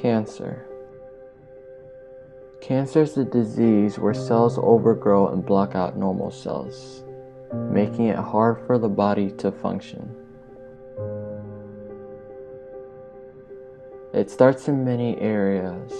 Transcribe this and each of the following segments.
Cancer. Cancer is a disease where cells overgrow and block out normal cells, making it hard for the body to function. It starts in many areas.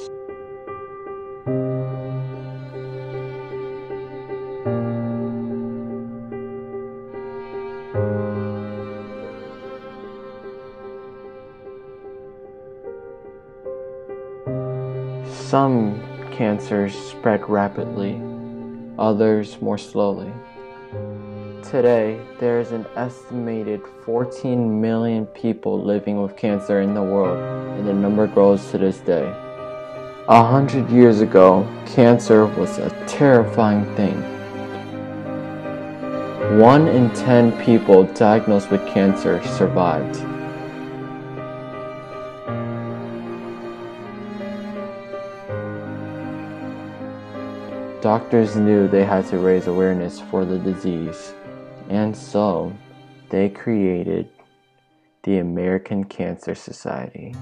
Some cancers spread rapidly, others more slowly. Today, there is an estimated 14 million people living with cancer in the world, and the number grows to this day. A hundred years ago, cancer was a terrifying thing. One in ten people diagnosed with cancer survived. Doctors knew they had to raise awareness for the disease, and so they created the American Cancer Society.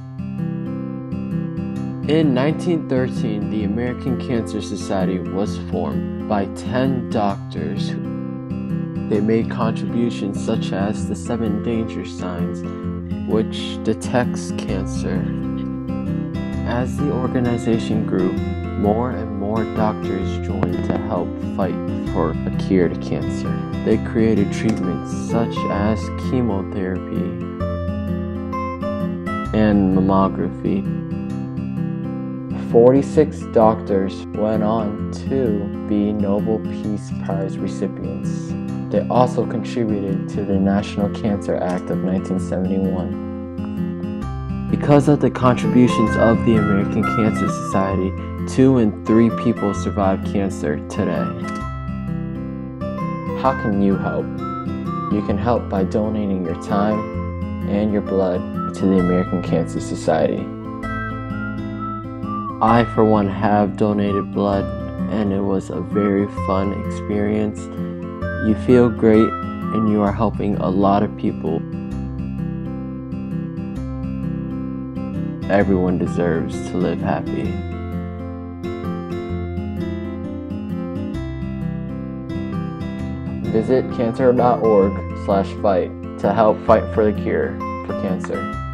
In 1913, the American Cancer Society was formed by 10 doctors. They made contributions such as the seven danger signs, which detects cancer. As the organization grew, more and more doctors joined to help fight for a cure to cancer. They created treatments such as chemotherapy and mammography. 46 doctors went on to be Nobel Peace Prize recipients. They also contributed to the National Cancer Act of 1971. Because of the contributions of the American Cancer Society, two in three people survive cancer today. How can you help? You can help by donating your time and your blood to the American Cancer Society. I, for one, have donated blood, and it was a very fun experience. You feel great, and you are helping a lot of people. Everyone deserves to live happy. Visit cancer.org slash fight to help fight for the cure for cancer.